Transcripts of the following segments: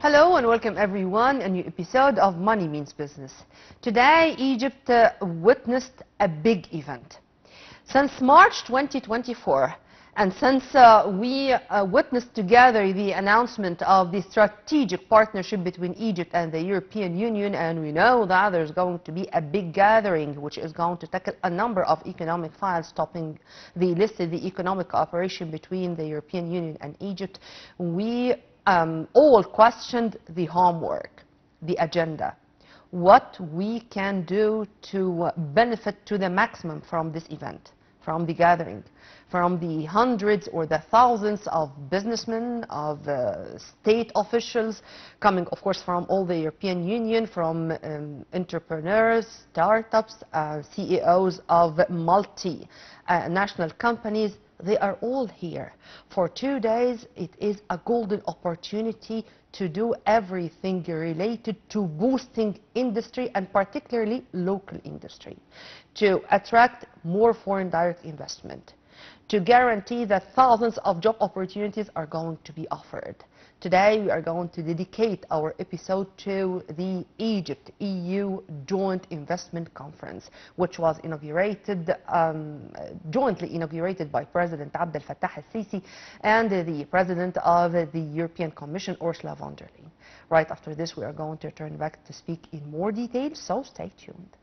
Hello and welcome everyone a new episode of Money Means Business. Today Egypt uh, witnessed a big event. Since March 2024 and since uh, we uh, witnessed together the announcement of the strategic partnership between Egypt and the European Union and we know that there's going to be a big gathering which is going to tackle a number of economic files topping the list of the economic cooperation between the European Union and Egypt. We um, all questioned the homework, the agenda, what we can do to uh, benefit to the maximum from this event, from the gathering, from the hundreds or the thousands of businessmen, of uh, state officials, coming, of course, from all the European Union, from um, entrepreneurs, startups, uh, CEOs of multinational companies, they are all here. For two days, it is a golden opportunity to do everything related to boosting industry and particularly local industry, to attract more foreign direct investment, to guarantee that thousands of job opportunities are going to be offered. Today we are going to dedicate our episode to the Egypt EU Joint Investment Conference, which was inaugurated, um, jointly inaugurated by President Abdel Fattah al-Sisi and the President of the European Commission, Ursula von der Leyen. Right after this, we are going to turn back to speak in more detail, so stay tuned.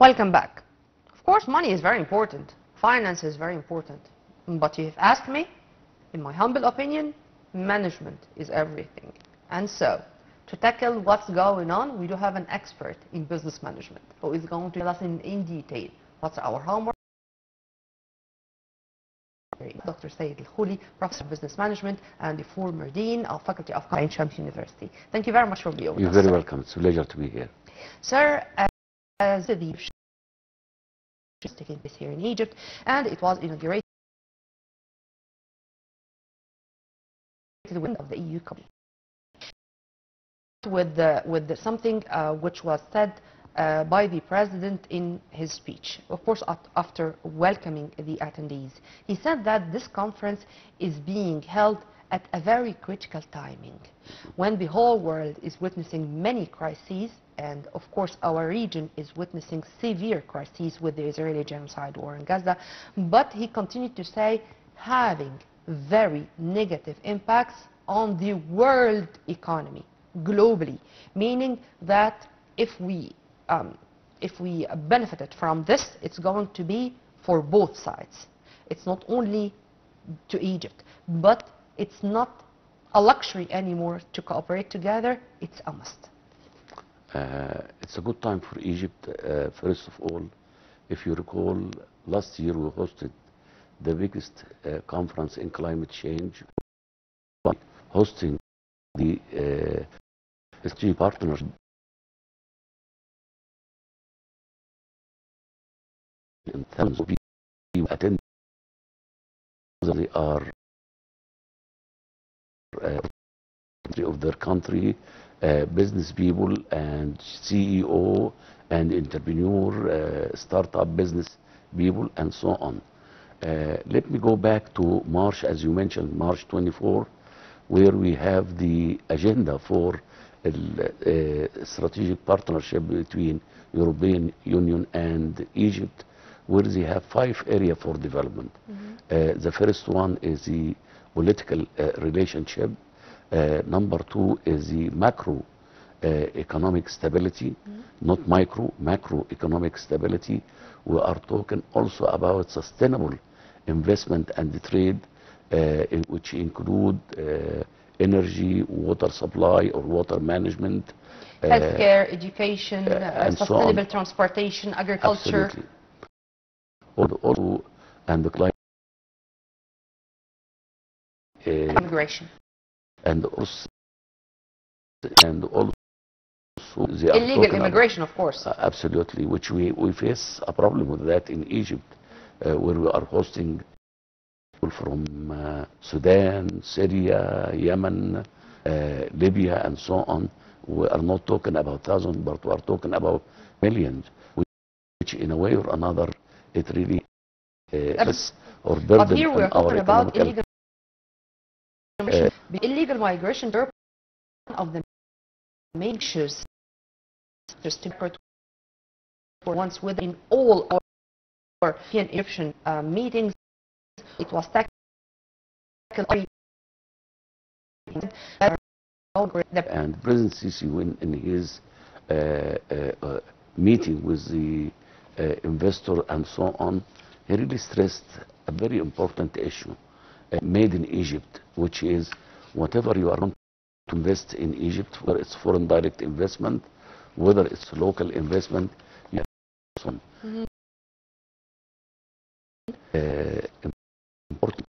Welcome back. Of course, money is very important. Finance is very important. But if you ask me, in my humble opinion, management is everything. And so, to tackle what's going on, we do have an expert in business management who is going to tell us in, in detail what's our homework. Dr. Sayed Al-Khouly, Professor of Business Management and the former Dean of Faculty of Ain Shams University. Thank you very much for being with You're us. very sir. welcome. It's a pleasure to be here. Sir, as the taking place here in Egypt, and it was inaugurated with of the EU. With the, with the, something uh, which was said uh, by the president in his speech, of course, after welcoming the attendees, he said that this conference is being held at a very critical timing, when the whole world is witnessing many crises, and of course our region is witnessing severe crises with the Israeli genocide war in Gaza, but he continued to say having very negative impacts on the world economy globally, meaning that if we um, if we benefited from this, it's going to be for both sides. It's not only to Egypt, but it's not a luxury anymore to cooperate together. It's a must. Uh, it's a good time for Egypt. Uh, first of all, if you recall, last year we hosted the biggest uh, conference in climate change, hosting the uh, SG partners. And thousands of people attend. They are uh, of their country, uh, business people and CEO and entrepreneur, uh, startup business people, and so on. Uh, let me go back to March, as you mentioned, March 24, where we have the agenda for a uh, strategic partnership between European Union and Egypt, where they have five areas for development. Uh, the first one is the political uh, relationship. Uh, number two is the macro uh, economic stability, not micro, macro economic stability. We are talking also about sustainable investment and trade, uh, in which include uh, energy, water supply or water management. uh, Healthcare, education, uh, so sustainable on. transportation, agriculture. Absolutely. Also, also and the climate. Uh, immigration. And also and also are Illegal talking about- immigration, of course. Uh, absolutely, which we, we face a problem with that in Egypt, uh, where we are hosting people from uh, Sudan, Syria, Yemen, uh, Libya, and so on. We are not talking about thousands, but we are talking about millions, which in a way or another, it really uh, or but burden here we are talking about illegal. The illegal migration one of the main issues just to for once within all our European Egyptian uh, meetings. It was tackled and President Sisi, when in his uh, uh, uh, meeting with the uh, investor and so on, he really stressed a very important issue, uh, made in Egypt, which is whatever you are going to invest in Egypt, whether it's foreign direct investment, whether it's local investment, you have some uh, important.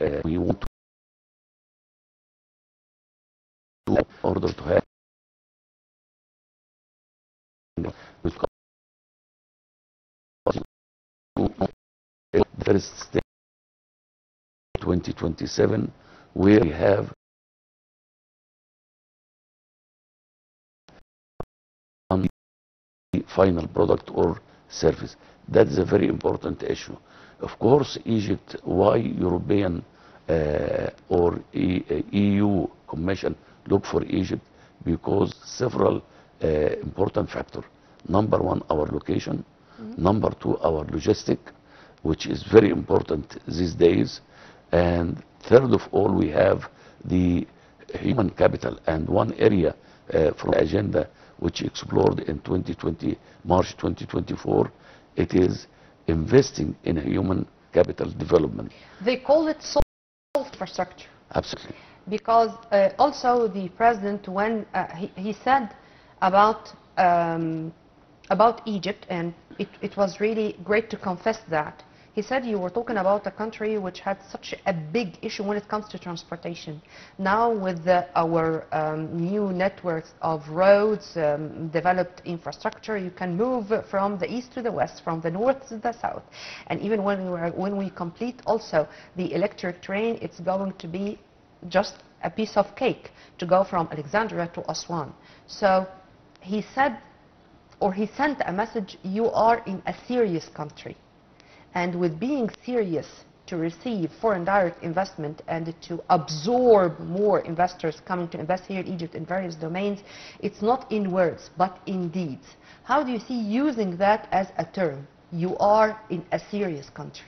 Uh, we want to in order to have the first step 2027 where we have the final product or service. That is a very important issue. Of course, Egypt, why European uh, or E- uh, EU Commission look for Egypt? Because several uh, important factors. Number one, our location. Number two, our logistic, which is very important these days. And third of all, we have the human capital. And one area uh, from the agenda which explored in 2020, March 2024. It is investing in human capital development. They call it soft infrastructure. Absolutely. because uh, also the president when uh, he, he said about um, about Egypt and it, it was really great to confess that he said you were talking about a country which had such a big issue when it comes to transportation now with the, our um, new networks of roads um, developed infrastructure you can move from the east to the west from the north to the south and even when we, were, when we complete also the electric train it's going to be just a piece of cake to go from Alexandria to Aswan. So he said, or he sent a message, you are in a serious country. And with being serious to receive foreign direct investment and to absorb more investors coming to invest here in Egypt in various domains, it's not in words, but in deeds. How do you see using that as a term? You are in a serious country.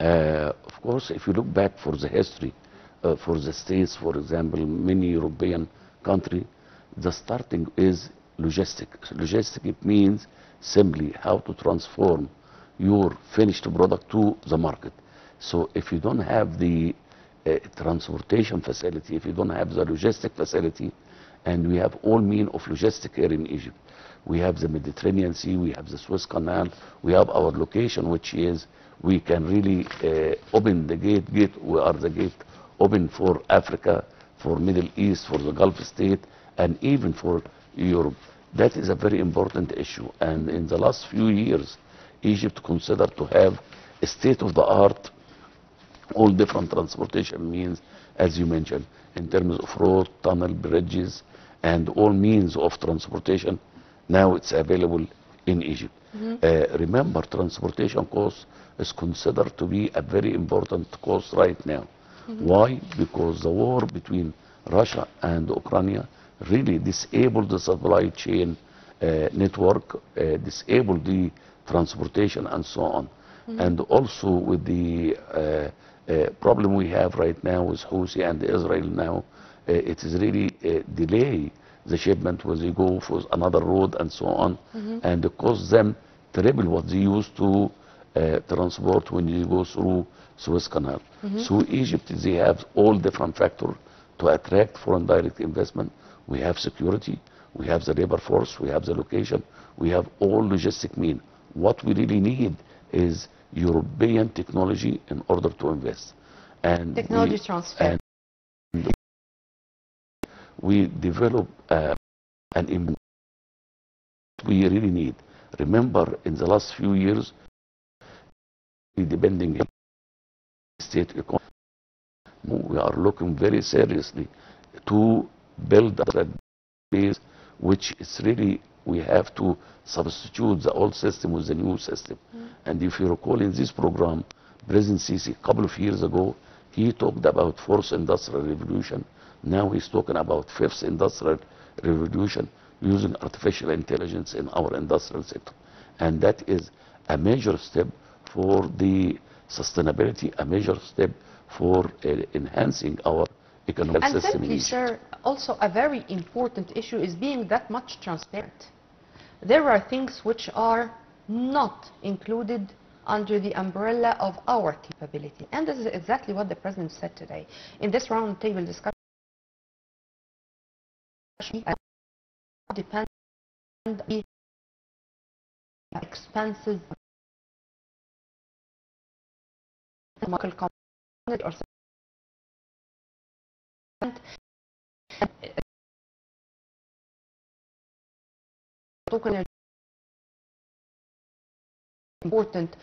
Uh, of course, if you look back for the history, uh, for the states, for example, many European countries, the starting is logistic. Logistic it means simply how to transform your finished product to the market. So if you don't have the uh, transportation facility, if you don't have the logistic facility, and we have all mean of logistic here in Egypt. We have the Mediterranean Sea, we have the Suez Canal, we have our location, which is we can really uh, open the gate. Gate we are the gate open for Africa, for Middle East, for the Gulf state, and even for Europe. That is a very important issue. And in the last few years, Egypt considered to have a state-of-the-art all different transportation means, as you mentioned, in terms of road, tunnel, bridges, and all means of transportation. Now it's available in Egypt. Uh, remember, transportation cost is considered to be a very important cost right now. Why? Because the war between Russia and Ukraine really disabled the supply chain uh, network, uh, disabled the transportation and so on. And also with the uh, uh, problem we have right now with Houthi and Israel now, uh, it is really delay the shipment when they go for another road and so on, and it costs them triple what they used to uh, transport when you go through Suez Canal. So Egypt, they have all different factors to attract foreign direct investment. We have security, we have the labor force, we have the location, we have all logistic mean. What we really need is European technology in order to invest. And Technology we- transfer. and we develop uh, an we really need. Remember, in the last few years, depending on state economy. We are looking very seriously to build a base, which is really we have to substitute the old system with the new system. And if you recall in this program, President Sisi, a couple of years ago, he talked about fourth industrial revolution. Now he's talking about fifth industrial revolution using artificial intelligence in our industrial sector. And that is a major step for the sustainability, a major step for uh, enhancing our economic And system. Egypt. sir, also a very important issue is being that much transparent. There are things which are not included under the umbrella of our capability. And this is exactly what the President said today. In this roundtable discussion, on the expenses or token important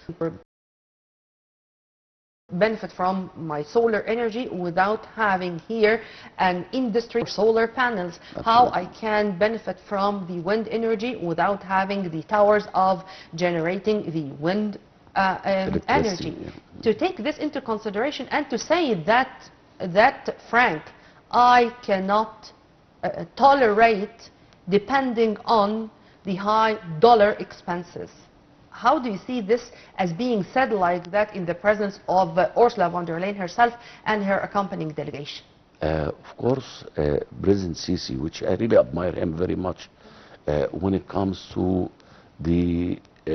benefit from my solar energy without having here an industry for solar panels. How i can benefit from the wind energy without having the towers of generating the wind uh, um, energy. yeah. to take this into consideration and to say that that frank i cannot uh, tolerate depending on the high dollar expenses how do you see this as being said like that in the presence of uh, Ursula von der Leyen herself and her accompanying delegation? Uh, of course, uh, President Sisi, which I really admire him very much, uh, when it comes to the, uh,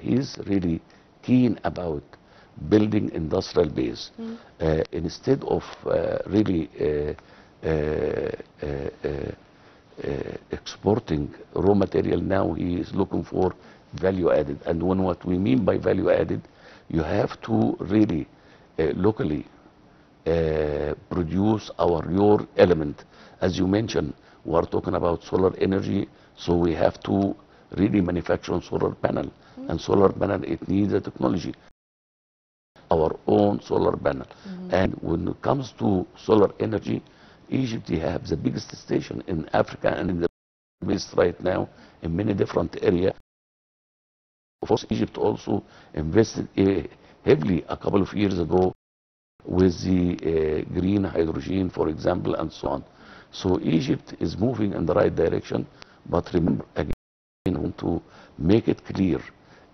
he's really keen about building industrial base. Uh, instead of uh, really uh, uh, uh, uh, uh, exporting raw material, now he is looking for value added. And when what we mean by value added, you have to really uh, locally uh, produce our your element. As you mentioned, we are talking about solar energy, so we have to really manufacture on solar panel. And solar panel, it needs a technology, our own solar panel. And when it comes to solar energy, Egypt have the biggest station in Africa and in the Middle East right now in many different areas. Of course, Egypt also invested uh, heavily a couple of years ago with the uh, green hydrogen, for example, and so on. So Egypt is moving in the right direction, but remember again, I want to make it clear,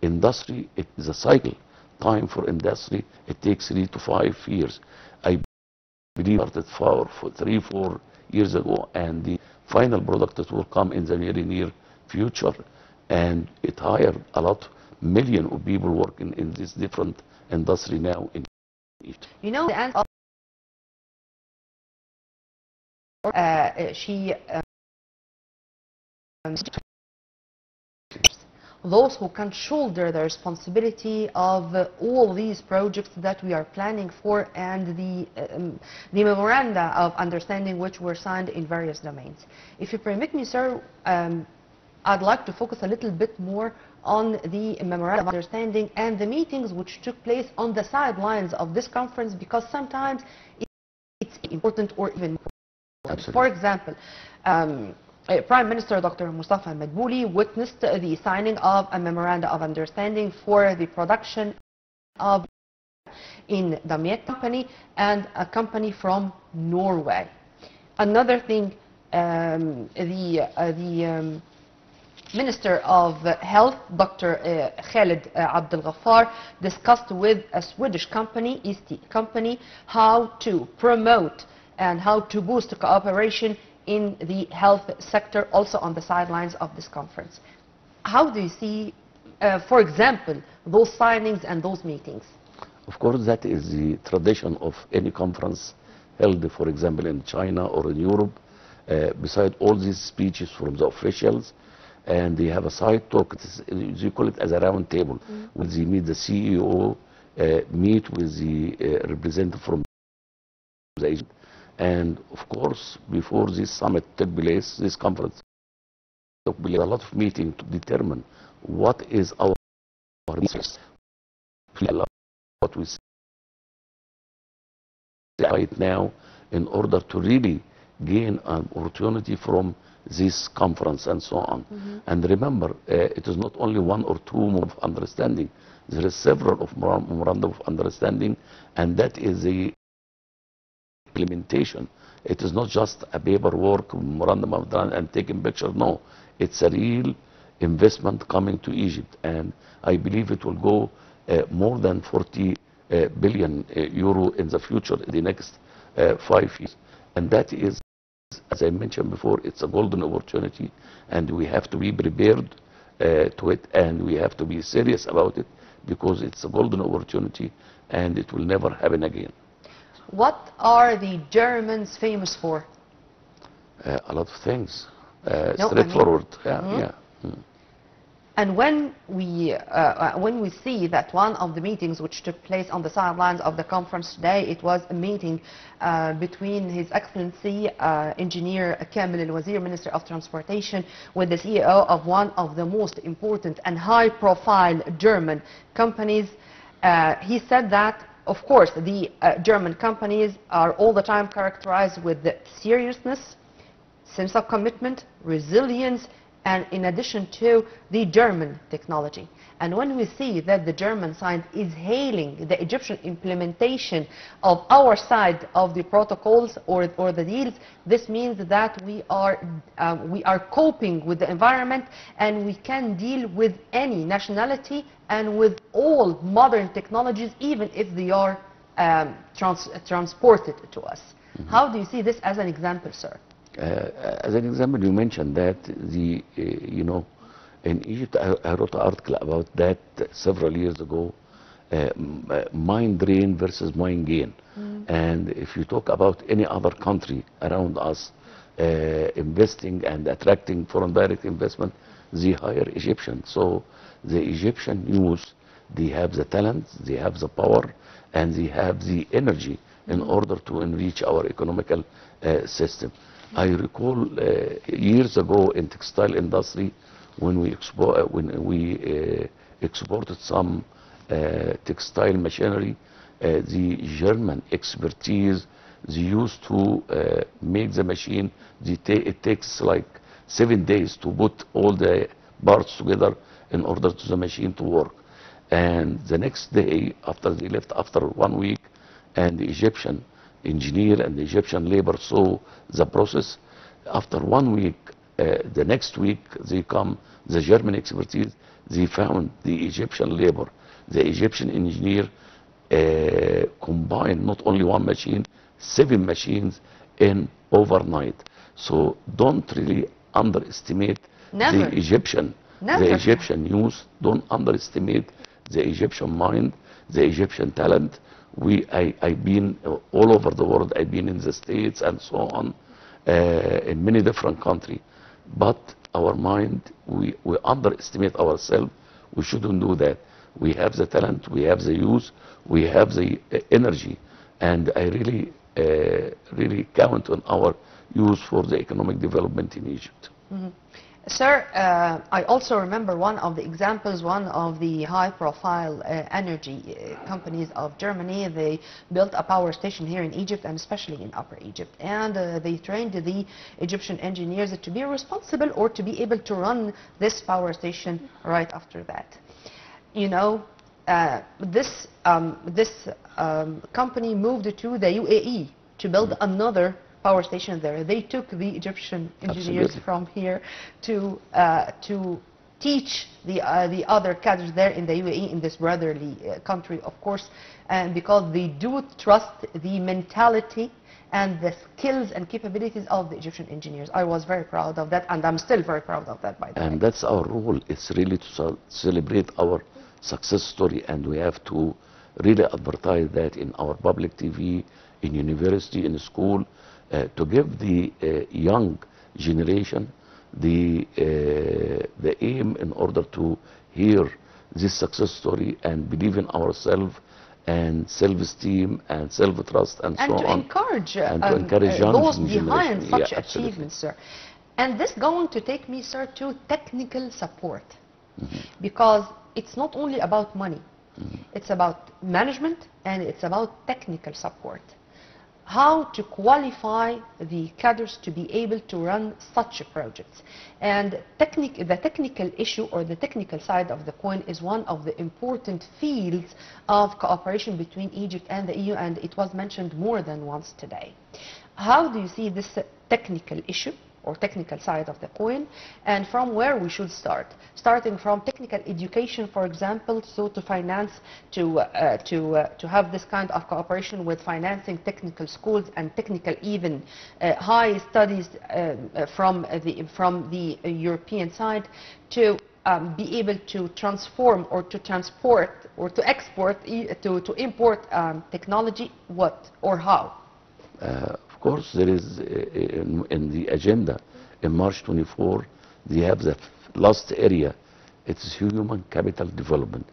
industry it is a cycle. Time for industry it takes three to five years. Believe started for, for three, four years ago, and the final product that will come in the very near future, and it hired a lot, million of people working in this different industry now in Egypt. You know, uh, she. Um, those who can shoulder the responsibility of uh, all these projects that we are planning for and the, um, the memoranda of understanding which were signed in various domains. If you permit me, sir, um, I'd like to focus a little bit more on the memoranda of understanding and the meetings which took place on the sidelines of this conference because sometimes it's important or even more. Absolutely. For example, um, Prime Minister Dr. Mustafa Madbouli witnessed the signing of a memoranda of understanding for the production of in Damietta company and a company from Norway. Another thing, um, the uh, the um, Minister of Health, Dr. Uh, Khalid uh, Abdel Ghaffar, discussed with a Swedish company, East company, how to promote and how to boost cooperation in the health sector, also on the sidelines of this conference. How do you see, uh, for example, those signings and those meetings? Of course, that is the tradition of any conference held, for example, in China or in Europe. Uh, beside all these speeches from the officials, and they have a side talk. You call it as a round table. where they meet the CEO, uh, meet with the uh, representative from the. And of course, before this summit took place, this conference took place, a lot of meeting to determine what is our resource. What we say right now in order to really gain an opportunity from this conference and so on. And remember, uh, it is not only one or two of understanding. There is several of memor- memorandum of understanding, and that is the implementation. It is not just a paperwork memorandum of done and taking pictures. No, it's a real investment coming to Egypt, and I believe it will go uh, more than 40 uh, billion uh, euro in the future, in the next uh, five years, and that is as I mentioned before, it's a golden opportunity, and we have to be prepared uh, to it, and we have to be serious about it because it's a golden opportunity, and it will never happen again. What are the Germans famous for? Uh, a lot of things, uh, No, I mean- straightforward. yeah, Mhm. yeah. Mm. And when we, uh, uh, when we see that one of the meetings which took place on the sidelines of the conference today, it was a meeting uh, between His Excellency uh, Engineer Kamil El-Wazir, Minister of Transportation, with the CEO of one of the most important and high-profile German companies. Uh, he said that, of course, the uh, German companies are all the time characterized with the seriousness, sense of commitment, resilience, and in addition to the German technology. And when we see that the German side is hailing the Egyptian implementation of our side of the protocols or, or the deals, this means that we are, uh, we are coping with the environment and we can deal with any nationality and with all modern technologies, even if they are um, trans- transported to us. How do you see this as an example, sir? Uh, as an example, you mentioned that the, uh, you know, in Egypt, I, I wrote an article about that several years ago, uh, uh, drain versus mind gain. And if you talk about any other country around us uh, investing and attracting foreign direct investment, they hire Egyptian. So the Egyptian use, they have the talent, they have the power, and they have the energy in order to enrich our economical uh, system. I recall uh, years ago in textile industry when we expo uh, when we uh, exported some textile machinery, the German expertise they used to uh, make the machine. Ta it takes like seven days to put all the parts together in order to the machine to work. And the next day, after they left, after one week, and the Egyptian engineer and the Egyptian labor saw the process, after one week, uh, the next week, they come, the German expertise, they found the Egyptian labor, the Egyptian engineer uh, combined not only one machine, seven machines in overnight. So don't really underestimate Never. the Egyptian, Never. the Egyptian youth. Don't underestimate the Egyptian mind, the Egyptian talent. We, I, I've been uh, all over the world. I've been in the States and so on, uh, in many different countries. But our mind, we, we underestimate ourselves. We shouldn't do that. We have the talent, we have the youth, we have the uh, energy, and I really, uh, really count on our youth for the economic development in Egypt. Sir, uh, I also remember one of the examples, one of the high-profile uh, energy uh, companies of Germany. They built a power station here in Egypt and especially in Upper Egypt. And uh, they trained the Egyptian engineers to be responsible or to be able to run this power station right after that. You know, uh, this, um, this um, company moved to the UAE to build another power station there. They took the Egyptian engineers Absolutely. from here to uh, to teach the uh, the other cadres there in the UAE in this brotherly uh, country, of course, and because they do trust the mentality and the skills and capabilities of the Egyptian engineers. I was very proud of that, and I'm still very proud of that, by the way. And that's our role. It's really to celebrate our success story, and we have to really advertise that in our public TV, in university, in school, to give the uh, young generation the uh, the aim in order to hear this success story and believe in ourselves and self-esteem and self-trust and, and so to on. encourage, uh, And to um, encourage uh, young those generation. behind Yeah, such absolutely. achievements, sir. And this going to take me, sir, to technical support, because it's not only about money; it's about management and it's about technical support. How to qualify the cadres to be able to run such projects, and technic- the technical issue or the technical side of the coin is one of the important fields of cooperation between Egypt and the EU, and it was mentioned more than once today. How do you see this technical issue or technical side of the coin, and from where we should start? Starting from technical education, for example, so to finance, to uh, to uh, to have this kind of cooperation with financing technical schools and technical even uh, high studies uh, uh, from the from the uh, European side to um, be able to transform or to transport or to export to to import um, technology what or how Uh, course, there is in, in the agenda in March 24, they have the last area. It's human capital development.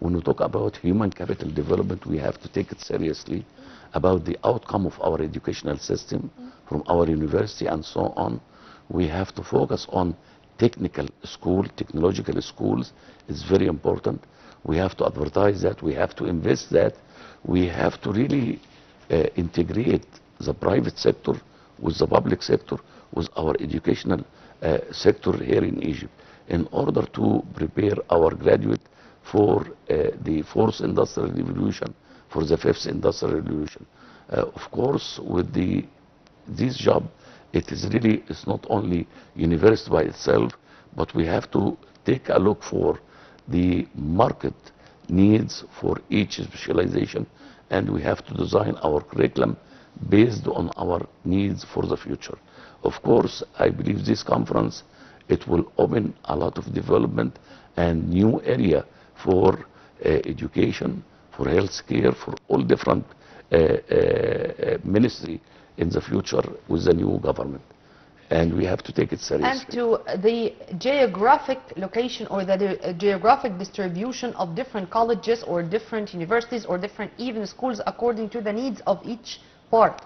When we talk about human capital development, we have to take it seriously about the outcome of our educational system from our university and so on. We have to focus on technical school, technological schools. It's very important. We have to advertise that. We have to invest that. We have to really uh, integrate the private sector with the public sector, with our educational uh, sector here in Egypt, in order to prepare our graduate for uh, the fourth industrial revolution, for the fifth industrial revolution. Uh, of course, with the this job, it is really it's not only university by itself, but we have to take a look for the market needs for each specialization, and we have to design our curriculum based on our needs for the future. of course, I believe this conference, it will open a lot of development and new area for uh, education, for healthcare, for all different uh, uh, uh, ministry in the future with the new government. And we have to take it seriously. and to the geographic location or the uh, geographic distribution of different colleges or different universities or different even schools according to the needs of each part.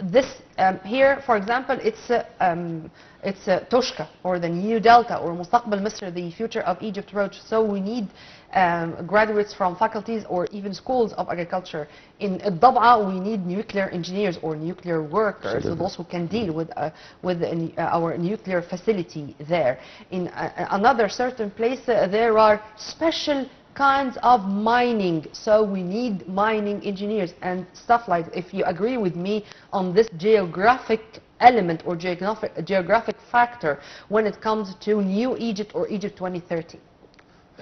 This um, here, for example, it's uh, um, it's uh, Toshka or the New Delta or Mustaqbal Misr, the future of Egypt road. So we need um, graduates from faculties or even schools of agriculture. In Dab'a, we need nuclear engineers or nuclear workers, so those who can deal with uh, with uh, our nuclear facility there. In uh, another certain place, uh, there are special kinds of mining, so we need mining engineers and stuff like. That. If you agree with me on this geographic element or geographic geographic factor when it comes to New Egypt or Egypt 2030.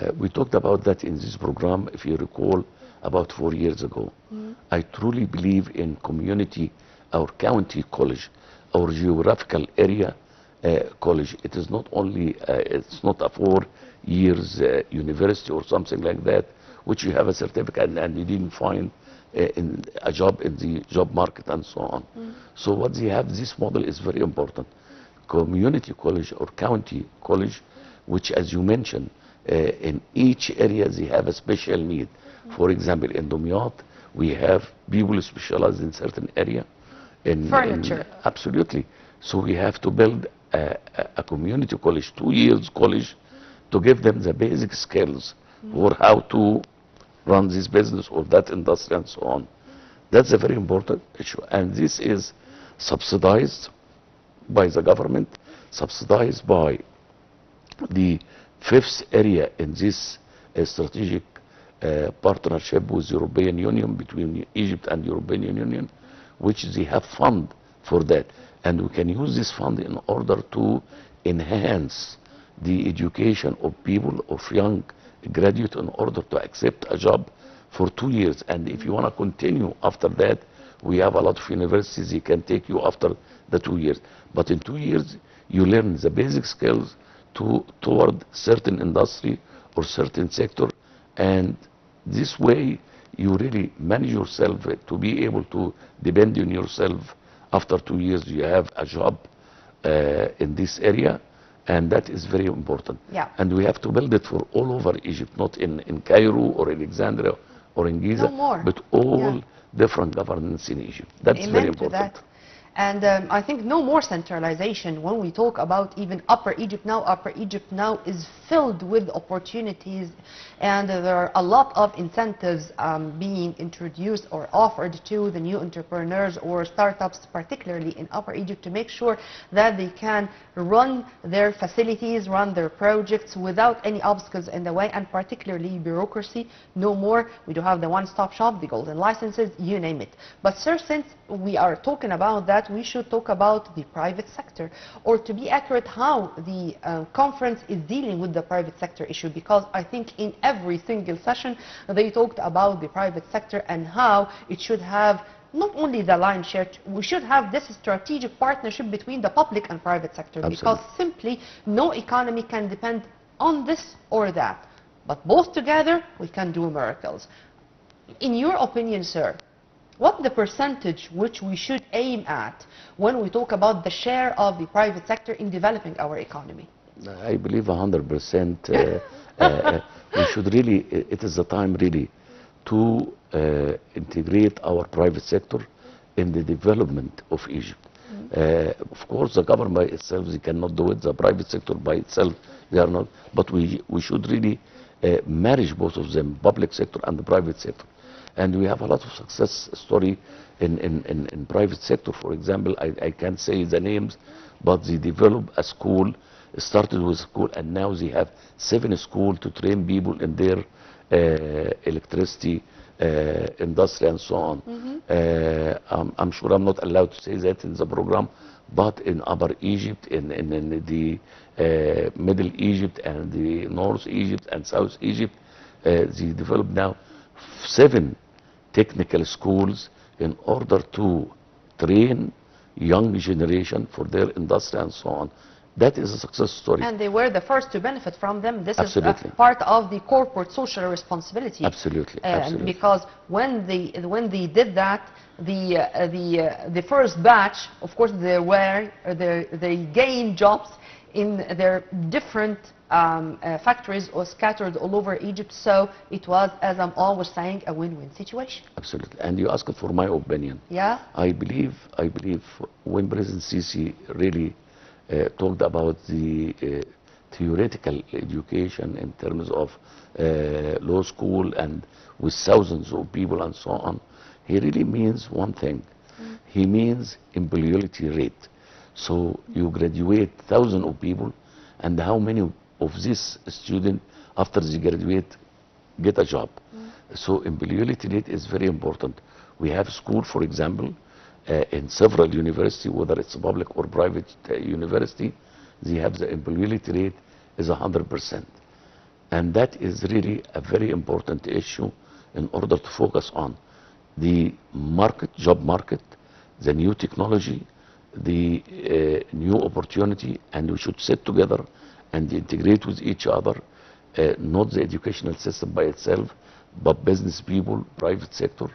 Uh, we talked about that in this program, if you recall, about four years ago. I truly believe in community, our county college, our geographical area uh, college. It is not only, uh, it's not a four years uh, university or something like that, which you have a certificate and, and you didn't find uh, in a job in the job market and so on. So what they have, this model is very important. Community college or county college, which as you mentioned, uh, in each area they have a special need. For example, in Dumyat, we have people specialized in certain area. In, in- Furniture. absolutely. So we have to build a- a community college, two years college, to give them the basic skills for how to run this business or that industry and so on. That's a very important issue. And this is subsidized by the government, subsidized by the fifth area in this uh, strategic uh, partnership with the European Union between Egypt and the European Union, which they have fund for that. And we can use this fund in order to enhance the education of people, of young graduate in order to accept a job for two years. And if you want to continue after that, we have a lot of universities they can take you after the two years. But in two years, you learn the basic skills to toward certain industry or certain sector, and this way you really manage yourself to be able to depend on yourself. After two years, you have a job uh, in this area, and that is very important. Yeah. And we have to build it for all over Egypt, not in, in Cairo or Alexandria or in Giza, No but all Yeah. different governments in Egypt. That's Amen very important. And um, I think no more centralization when we talk about even Upper Egypt now. Upper Egypt now is filled with opportunities and there are a lot of incentives um, being introduced or offered to the new entrepreneurs or startups, particularly in Upper Egypt, to make sure that they can run their facilities, run their projects without any obstacles in the way and particularly bureaucracy. No more. We do have the one-stop shop, the golden licenses, you name it. But sir, since we are talking about that, we should talk about the private sector, or to be accurate, how the uh, conference is dealing with the private sector issue, because I think in every single session they talked about the private sector and how it should have not only the line share, we should have this strategic partnership between the public and private sector, because simply no economy can depend on this or that. But both together, we can do miracles. In your opinion, sir, what the percentage which we should aim at when we talk about the share of the private sector in developing our economy? I believe 100% uh, uh, we should really, it is the time really to uh, integrate our private sector in the development of Egypt. Uh, of course, the government by itself, they cannot do it. The private sector by itself, they are not. But we, we should really uh, marriage both of them, public sector and the private sector. And we have a lot of success story in, in, in, in private sector. For example, I, I can't say the names, but they developed a school, started with school, and now they have seven schools to train people in their uh, electricity uh, industry and so on. Uh, I'm, I'm sure I'm not allowed to say that in the program, but in Upper Egypt, in, in, in the uh, Middle Egypt and the North Egypt and South Egypt, uh, they develop now seven technical schools in order to train young generation for their industry and so on. That is a success story. And they were the first to benefit from them. This Absolutely. is a part of the corporate social responsibility. Absolutely, Uh, absolutely. Because when they when they did that, the uh, the uh, the first batch, of course, they were uh, they they gained jobs in their different um, uh, factories or scattered all over Egypt. So it was, as I'm always saying, a win-win situation. Absolutely. And you asked for my opinion. Yeah. I believe, I believe when President Sisi really uh, talked about the uh, theoretical education in terms of uh, law school and with thousands of people and so on, he really means one thing. He means employability rate. So you graduate thousands of people, and how many of these students after they graduate get a job? So employability rate is very important. We have school, for example, uh, in several universities, whether it's a public or private uh, university, they have the employability rate is 100%. And that is really a very important issue in order to focus on the market, job market, the new technology, the uh, new opportunity, and we should sit together and integrate with each other, uh, not the educational system by itself, but business people, private sector,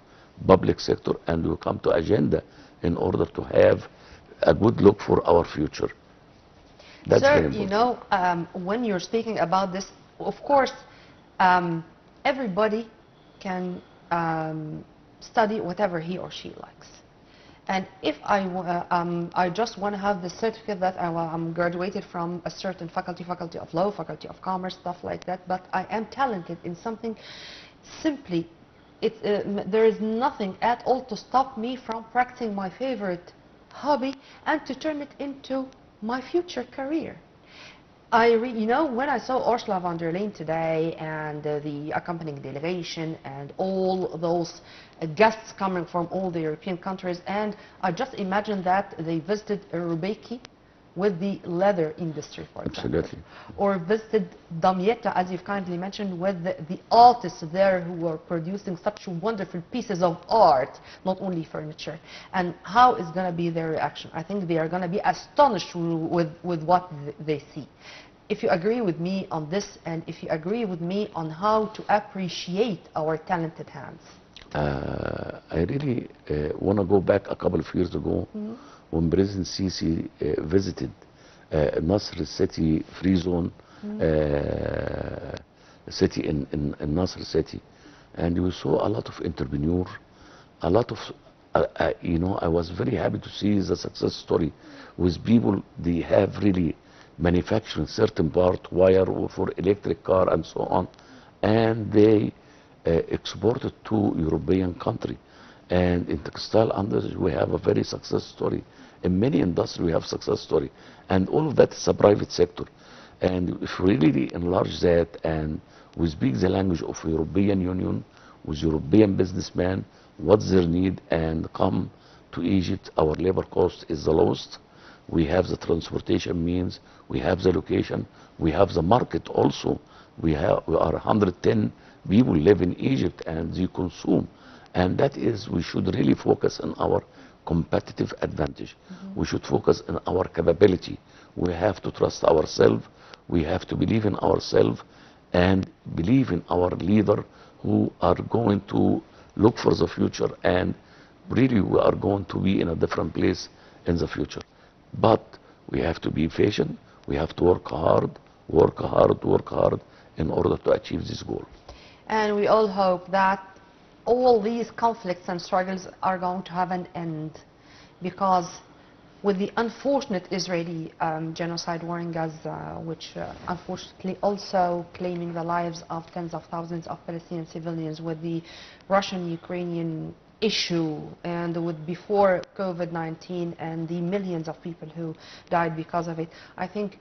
public sector, and we come to agenda in order to have a good look for our future. That's Sir, you know, um, when you're speaking about this, of course, um, everybody can um, study whatever he or she likes. And if I, uh, um, I just want to have the certificate that I, I'm graduated from a certain faculty, faculty of law, faculty of commerce, stuff like that, but I am talented in something simply, it, uh, there is nothing at all to stop me from practicing my favorite hobby and to turn it into my future career. I, re, you know, when I saw Ursula von der Leyen today and uh, the accompanying delegation and all those uh, guests coming from all the European countries, and I just imagined that they visited Robbiki with the leather industry, for example. Absolutely. Or visited Damietta, as you've kindly mentioned, with the, the artists there who were producing such wonderful pieces of art, not only furniture. And how is going to be their reaction? I think they are going to be astonished with, with what th- they see. If you agree with me on this, and if you agree with me on how to appreciate our talented hands. Uh, I really uh, want to go back a couple of years ago when President Sisi uh, visited uh, Nasr City Free Zone uh, city in, in, in Nasr City. And we saw a lot of entrepreneur, a lot of, uh, uh, you know, I was very happy to see the success story with people, they have really manufacturing certain part, wire for electric car and so on. And they uh, exported to European country. And in textile industry, we have a very success story. In many industries, we have success story. And all of that is a private sector. And if we really enlarge that and we speak the language of European Union with European businessmen, what's their need, and come to Egypt, our labor cost is the lowest. We have the transportation means, we have the location, we have the market also. We, have, we are 110 people live in Egypt and they consume. And that is, we should really focus on our competitive advantage. Mm-hmm. We should focus on our capability. We have to trust ourselves. We have to believe in ourselves and believe in our leader who are going to look for the future and really we are going to be in a different place in the future. But we have to be patient. We have to work hard, work hard, work hard in order to achieve this goal. And we all hope that all these conflicts and struggles are going to have an end because with the unfortunate Israeli um, genocide war in Gaza, which uh, unfortunately also claiming the lives of tens of thousands of Palestinian civilians, with the Russian-Ukrainian issue and with before COVID-19 and the millions of people who died because of it, I think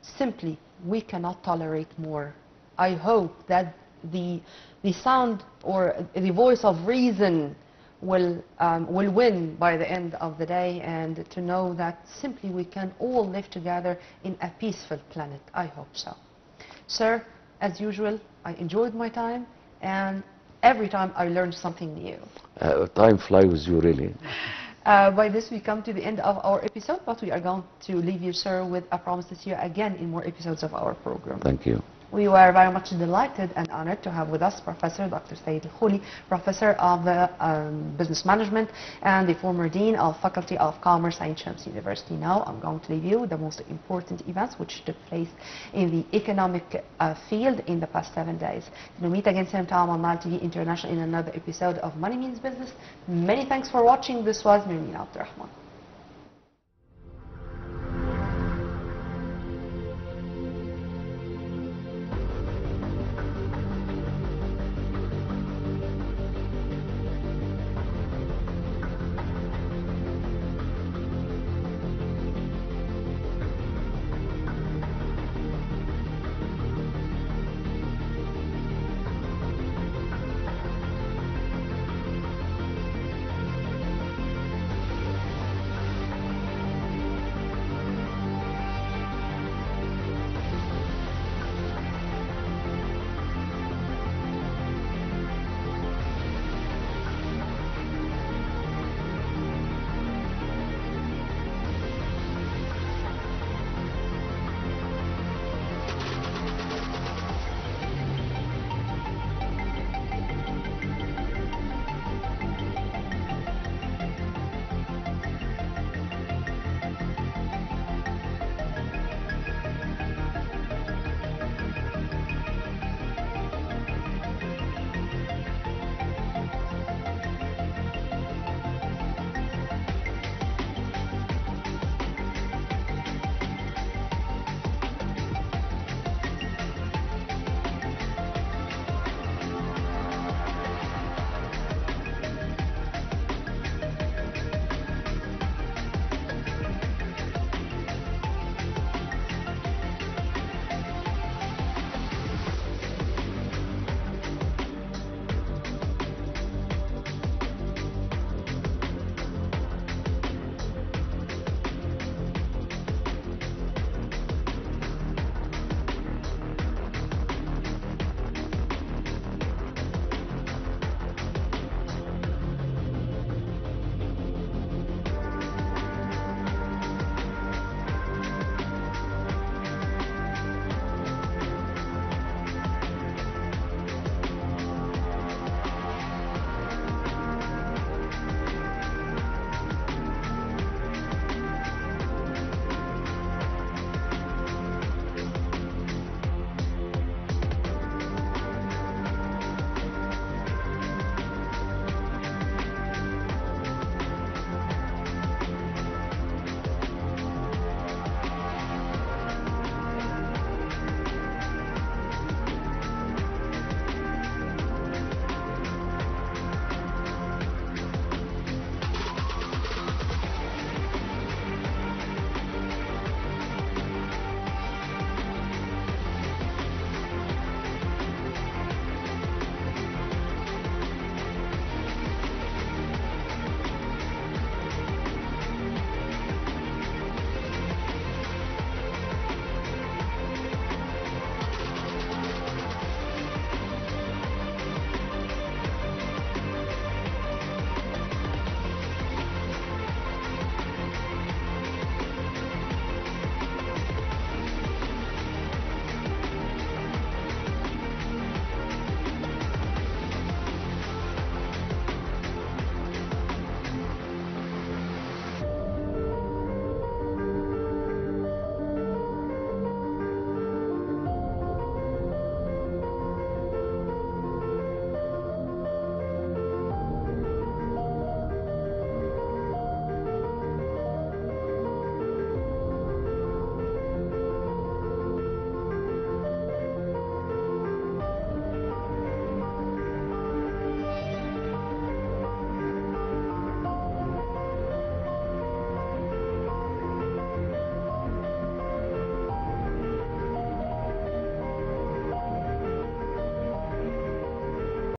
simply we cannot tolerate more. I hope that the the sound or the voice of reason will um, will win by the end of the day, and to know that simply we can all live together in a peaceful planet. I hope so, sir. As usual, I enjoyed my time, and every time I learn something new. Uh, time flies with you really. Uh, by this, we come to the end of our episode, but we are going to leave you, sir, with a promise to see you again in more episodes of our program. Thank you. We were very much delighted and honored to have with us Professor Dr. Said Al-Khouli, Professor of uh, um, Business Management and the former Dean of Faculty of Commerce at Shams University. Now I'm going to you the most important events which took place in the economic uh, field in the past seven days. We'll meet again same time on Nile TV International in another episode of Money Means Business. Many thanks for watching. This was Mirmina Abdurrahman.